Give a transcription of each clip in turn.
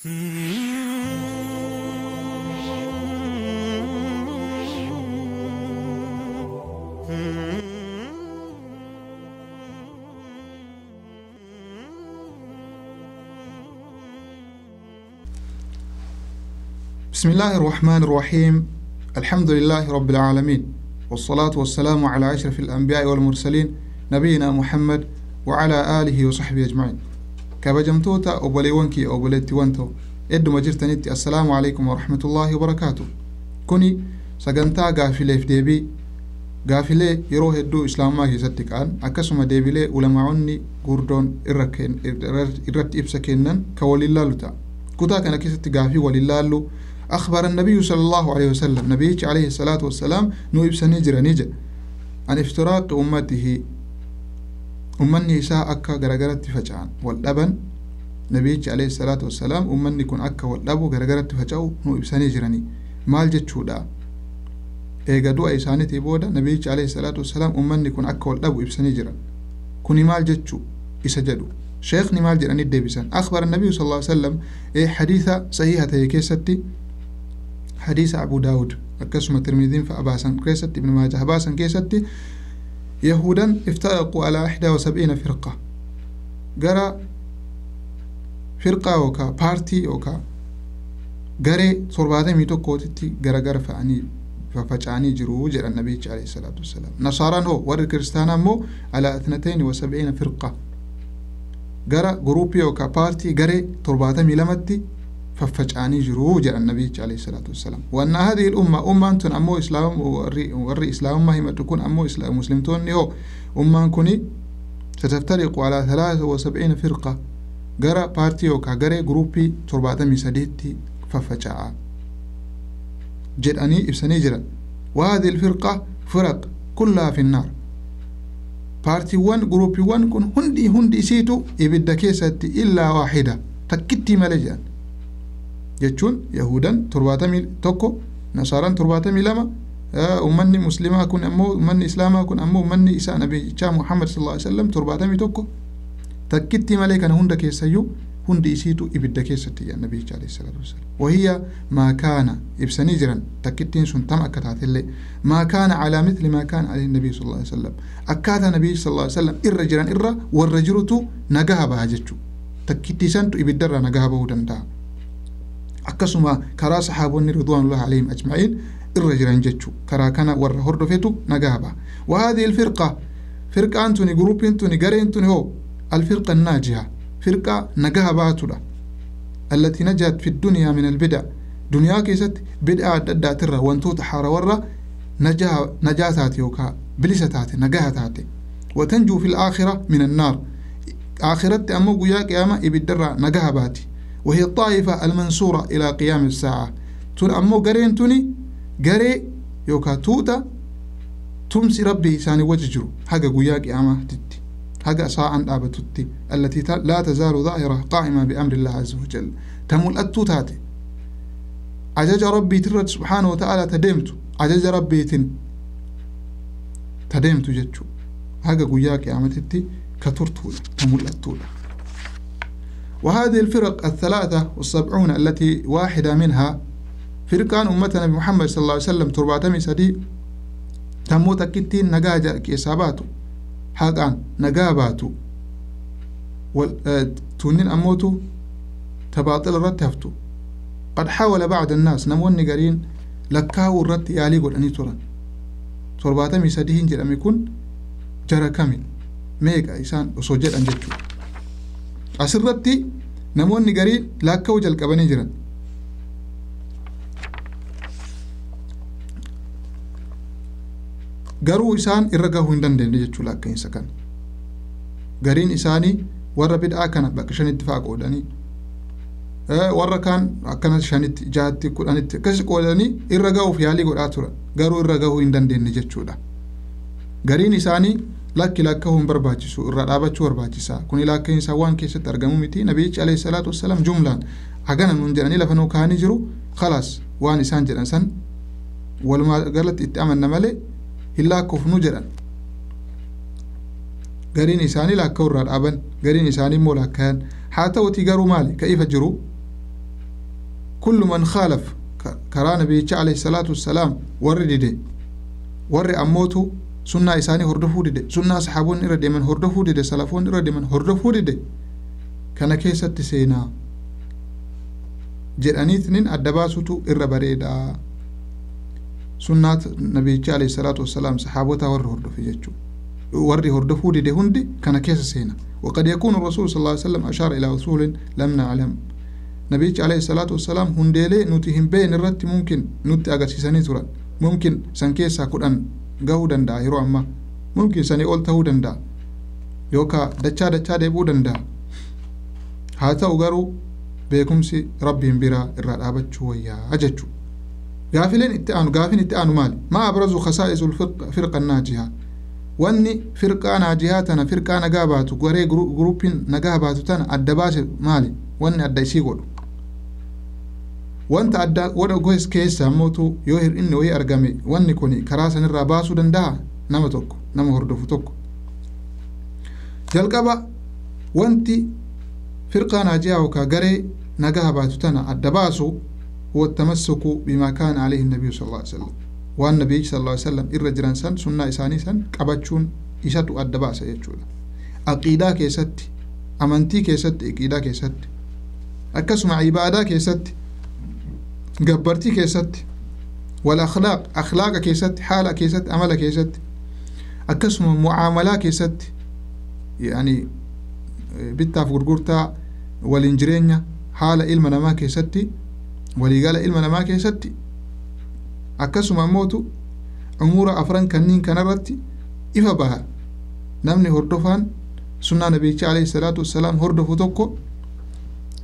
بسم الله الرحمن الرحيم الحمد لله رب العالمين والصلاة والسلام على أشرف الأنبياء والمرسلين نبينا محمد وعلى آله وصحبه أجمعين أوبليونكي أوبليتي وانتو إدو مجرتنيتي السلام عليكم ورحمة الله وبركاته كوني سجنتا غافلي في ديبي gaafilee yeroo hedduu islaamaa keessatti ka'an akkasuma deebilee ulamaa'onni gurdoon irratti ibsa kennan ka waliin laallu ta'a. Kutaa kana keessatti gaafii waliin laallu أخبر النبي صلى الله عليه وسلم نبيك عليه الصلاة والسلام نو إبسني جرانيجا عن افتراق أمته أمني إساء أكا غرغرت فجعان واللبن نبيك عليه الصلاة والسلام أمني كن أكا واللبو غرغرت فجعو نو إبسني جراني مال جتشو دا eega du'a isaaniitii booda nabiyichi alayhi salaatu wassalaam ummanni kun akka wal dhabu ibsanii jiran kuni maal jechuu isa jedhu sheekni maal jedhanii deebisan akhbara nabiyu sal lla sallam ee hadiisa sahiha ta'e keessatti hadiisa abu daawud akkasuma tirmidiin fa'a baasan keessatti ibnu maajah baasan keessatti yahudan iftaraquu alaa ixdaa wasab'iina firqa gara firqaa yookaa paartii yookaa garee torbaatamii tokkootitti garagara fa'anii ففجعني جرو جرى النبي عليه الصلاة والسلام نصارى هو ور كريستانا مو على اثنتين وسبعين فرقة جرى جروبي أو كبارتي جرى ترباتا ميلمتي ففجعني جرو جرى النبي عليه الصلاة والسلام. وأن هذه الأمة أمة أنتم أمو إسلام وري, إسلام ما هي تكون أمو إسلام مسلمتون هو أمة كوني ستفترق على ثلاثة وسبعين فرقة. جرى بارتي أو كجرى جروبي ترباتا ميساديتي ففجعا جدأني إبسني جرا وهذه الفرقة فرق كلها في النار. بارتي وان جروبي وان كن هندي هندي سيتو إبدا كيستي إلا واحدة. تكتي ملجان جتشون يهودا ترباتمي توكو نصارى ترباتمي لما أمني مسلمة كن أمو أمني إسلاما كن أمو أمني إساء نبي محمد صلى الله عليه وسلم ترباتمي توكو تكتي ملكا هندا كيسيو hundi isiitu ibidda keessatti yaa nabiyicha alayhi salaatu wasalaam wahiya maa kaana ibsanii jiran takkittiin sun tam akka taatellee maa kaana calaa mithli maa kaana alayhi nabiy sal allahu sallam akkaataa nabiy sal allahu sallam irra jiran irra warra jirutu nagaha baha jechuu takkittiisantu ibiddarra nagaha bahuu danda'a akkasuma karaa sahaabonni ridwaanullahi alayhim ajma'iin irra jiran jechuu. Karaa kana warra hordofetu nagaha baha وهذه الفرقة فرقة أنتوني جروب أنتوني جري أنتوني هو الفرقة الناجحة فرقة نجاها باتولا التي نجت في الدنيا من البدع دنيا كيست بدعة ددا ترى وانتو تحار ورا نجا نجاتاتي وكا بلستاتي نجاهتاتي وتنجو في الآخرة من النار آخرت أمو قيا قيامة إبدرة نجاها باتي وهي الطائفة المنصورة إلى قيام الساعة. تون أمو قرين توني قري يوكا توتا تمسي ربي ساني وججرو. حقا قياك يا تتي. حقا ساعة أبا تتي. التي لا تزال ظاهرة قائمة بأمر الله عز وجل. تمول أتوتاتي عجاج ربي ترد سبحانه وتعالى تدمت عجج ربي تن تدمت ججو. حقا قياك يا تتي. كترتولا تمول أتولا وهذه الفرق الثلاثة والسبعون التي واحدة منها فرقان أمتنا بمحمد صلى الله عليه وسلم ترباتمي سدي تموت كتين نقاجة كيساباتو. حقان نقاباتو. والتونين آه، أموتو تباطل رتفتو قد حاول بعض الناس نمون نقارين لكاو الرت يعليقو الأني ترى ترباتمي سديهن جرم يكون؟ جرى كامل. ميقا إيسان وصوجر أنجتشو asirratti namoonni gariin lakkaa'uu jalqabanii jiran garuu isaan irra gahuu hin dandeenye jechuu lakkaa'insa kana gariin isaanii warra bid'aa kana bakka shanitti faa qoodanii warra kaan akkana shanitti jahatti kudhanitti akkas qoodanii irra gahuuf yaalii godhaa turan garuu irra gahuu hin dandeenye jechuudha gariin isaanii lakki lakka'uu hin barbaachisu irra dhaabachuu barbaachisaa kuni lakkaa'insa waan keessatti argamu miti nabiyyichi alayhi salaatu wassalaam jumlaan hagana nuun jedhanii lafa nuu kaanii jiru khalaas waan isaan jedhan san walumaa galatti itti amanna malee hin lakkofnu jedhan gariin isaanii lakka'u irraa dhaaban gariin isaanii immoo lakkaa'an haa ta'uti garuu maali ka ifa jiru kullu man khaalaf karaa nabiyicha alayhi salaatu wassalaam warri dide warri ammootu sunnaa isaanii hordofuu dide sunnaa saxaaboonni irra deeman hordofuu dide salafoonni irra deeman hordofuu dide kana keessatti seenaa jedhaniitinin adda baasutu irra bareedaa sunnaat nabiyicha alayhi salaatu wassalaam saxaabotaa warri hordofe jechuu warri hordofuu dide hundi kana keessa seena وقد يكون الرسول صلى الله عليه وسلم أشار إلى رسول لم نعلم نبيك عليه الصلاة والسلام هنديلي نوتي هم بين الرت ممكن نوتي أجر سيساني ترى ممكن سنكيسا كودان gahuu danda'a yeroo ammaa mumkin sanii ol ta'uu danda'a yookaa dachaa dachaa deebuu danda'a haa ta'u garuu beekumsi rabbiin biraa irraa dhaabachuu wayyaa jechuu gaafileen itti aanu gaafin itti aanu maali maa abrazu khasaa'isul firqa naajihaa wanni firqaa naajihaa tana firqaa nagaa baatu garee guruppiin nagaa baatu tana adda baase maali wanni adda isii godhu wanta adda godha goes keessa ammootu yoo hir'inni wayii argame wanni kun karaa sanirraa baasuu danda'a nama tokko nama hordofu tokko jalqaba wanti firqaa naajiyaa yookaa garee nagaa baatu tana adda baasu والتمسك بما كان عليه النبي صلى الله عليه وسلم والنبي صلى الله عليه وسلم إر جران سن سنة إساني سن قبتشون إساتو أدباس يجولا عقيدة كيست أمنتي كيست عقيدة كيست أكسم عبادة كيست wal akhlaaq akhlaaqa keessatti haala keessatti amala keessatti akkasuma mucaamalaa keessatti yani bittaaf gurgurtaa waliin jireenya haala ilma namaa keessatti waliigala ilma namaa keessatti akkasuma ammootu umuura afran kanniin kanarratti ifa baha namni hordofaan sunnaa nabiyicha alayhi salaatu wassalaam hordofu tokko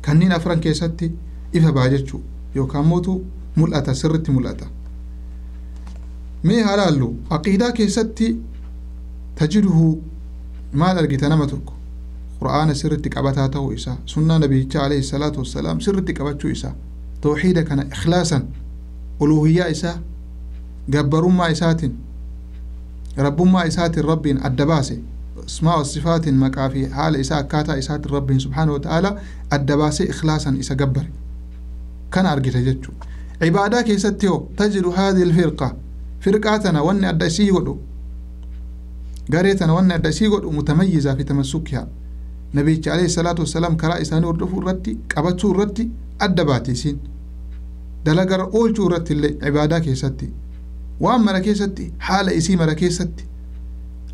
kanniin afran keessatti ifa baha jechuu يو كاموتو ملأتا سرتي ملأتا. مي هلالو أقيدا كي ستي تجده ما لرقيت أنا قرآن سرتي كعبتاتو إسا سنة نبي عليه الصلاة والسلام سرتي كعبتو إسا توحيدا كان إخلاصا. ألوهية إسا جبر ما إسات رب ما إسات الرب الدباسي أسماء الصفات مكافي حال إسا كاتا إسات الرب سبحانه وتعالى الدباسي إخلاصا إسا جبر kana argita jechuu cibaadaa keessatti hoo tajidu haadhi lfirqa firqaa tana wanni adda isii godhu garee tana wanni adda isii godhu mutamayyizaa fi tamassukihaa nabiyicha alayhi salaatu wassalaam karaa isaanii hordofuu irratti qabachuu irratti adda baate isiin dalagara oolchuu irratti illee cibaadaa keessatti waan mara keessatti haala isii mara keessatti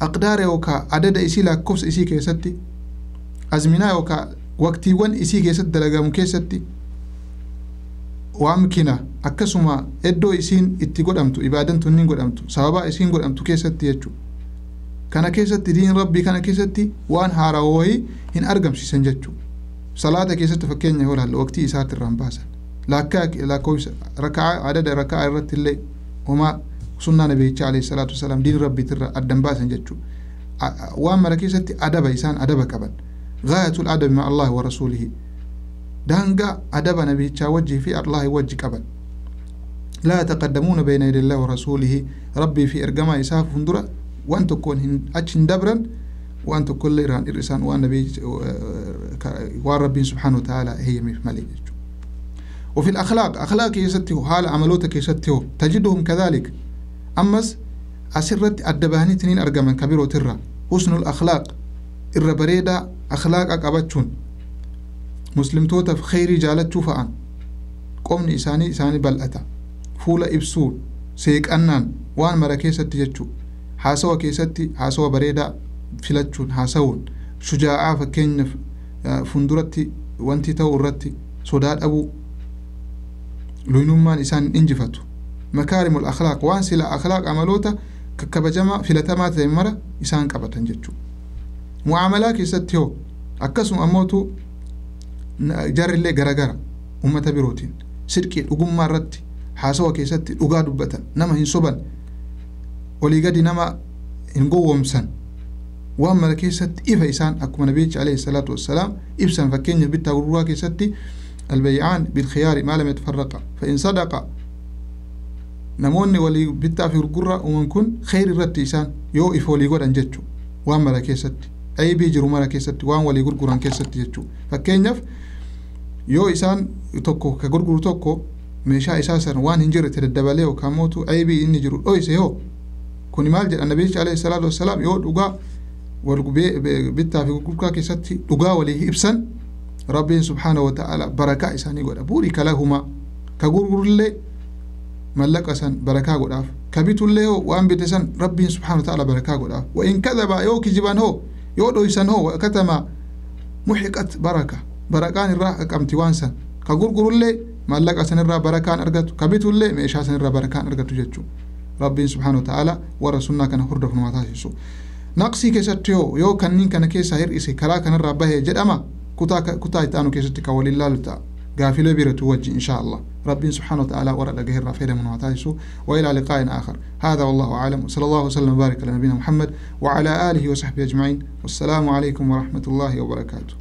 aqdaara yookaa adada isii lakkoofsa isii keessatti azminaa yookaa waqtiiwwan isii keessatti dalagamu keessatti waamkina akkasuma iddoo isiin itti godhamtu ibaadan tunniin godhamtu sababaa isiin godhamtu keessatti jechuu kana keessatti diin rabbii kana keessatti waan haaraa wayii hin argamsiisan jechuu salaata keessatti fakkeenya yoo ilaalle waqtii isaatti irraan baasan lakkoofsa rakaa adada rakaa irratti illee homaa sunnaa nabiyyicha alayhi salaatu wasalaam diin rabbiitirra addan baasan jechuu waan mara keessatti adaba isaan adaba qaban gaayatul adabi ma allahi wa rasuulihi allahi wajji qaban laa yataqaddamuuna bayna yadi illahi wa rasuulihi rabbii fi ergamaa isaa fundura waan tokkoon achi hin dabran waan tokkollee irraan hir'isan waan nabii waan rabbiin subhaanahu wa ta'ala heeyyameef malee jechuudha وفي الأخلاق أخلاق كيستي حال عملوتا كيستي تجدهم كذلك أمس أسرت الدباني تنين أرجمن كبير وترى حسن الأخلاق الربريدة أخلاق أقبتشون مسلم توتا في خيري جالت شوفا أن. ساني إساني بل أتا فولا إبسول سيك أنان. وان مراكي ستي جتشو. حاسوا كي ستي حاسوا بريدا فلتشون حاسوا شجاعة فكين آه، فندورتي وانتي تو رتي. سوداد أبو. لينومان إسان إنجفتو. مكارم الأخلاق. وان سلا أخلاق عملوتا ككبجما فلتمات مرة إسان كبتن جتشو. معاملاكي ستيو أكسم أموتو jarrillee garagara ummata birootiin sidqii dhugummaa irratti haasawa keessatti dhugaa dubbatan nama hin soban olii gadi nama hin gowwomsan waan mara keessatti ifa isaan akkuma nabiyichi alayhi salaatu wassalaam ibsan fakkeenya bittaa gurguraa keessatti بالخيار ما لم يتفرقا فإن صدقا namoonni walii bittaa fi gurgurraa uuman kun kheyri irratti isaan yoo if walii godhan jechuu waan mara keessatti aybii jiru mara keessatti waan walii gurguran keessatti jechuu fakkeenyaaf yoo isaan tokko ka gurguru tokko meeshaa isaa san waan hin jirre daddabalee yookaan mootu aybii inni jiru dhoyse yoo kuni maal jedha nabichi alayhi salaatu wassalaam yoo dhugaa wal bittaa fi gurgurtaa keessatti dhugaa walii ibsan rabbiin subhaanahu wa ta'ala barakaa isaanii godha buurika lahuma ka gurgurullee mallaqa san barakaa godhaaf ka bitullee hoo waan bite san rabbiin subhaanahu wa ta'ala barakaa godhaaf wa in kadaba yoo kijiban hoo yoo dhoysan hoo katama muxiqat baraka barakaan irraa haqamti waan san ka gurgurullee mallaqa san irraa barakaan argatu ka bitullee meeshaa san irraa barakaan argatu jechuu rabbiin subhaanahu ta'ala warra sunnaa kana hordofnu haa taasisu naqsii keessatti yoo yoo kanniin kana keessaa hir'ise karaa kanarraa bahee jedhama kutaa kutaa itti aanu keessatti kan waliin laalu ta'a gaafilee biratu wajji insha allah ربي سبحانه وتعالى ورد جهر رافيدا من وتعيسو وإلى لقاء آخر هذا والله أعلم صلى الله وسلم وبارك على نبينا محمد وعلى آله وصحبه أجمعين والسلام عليكم ورحمة الله وبركاته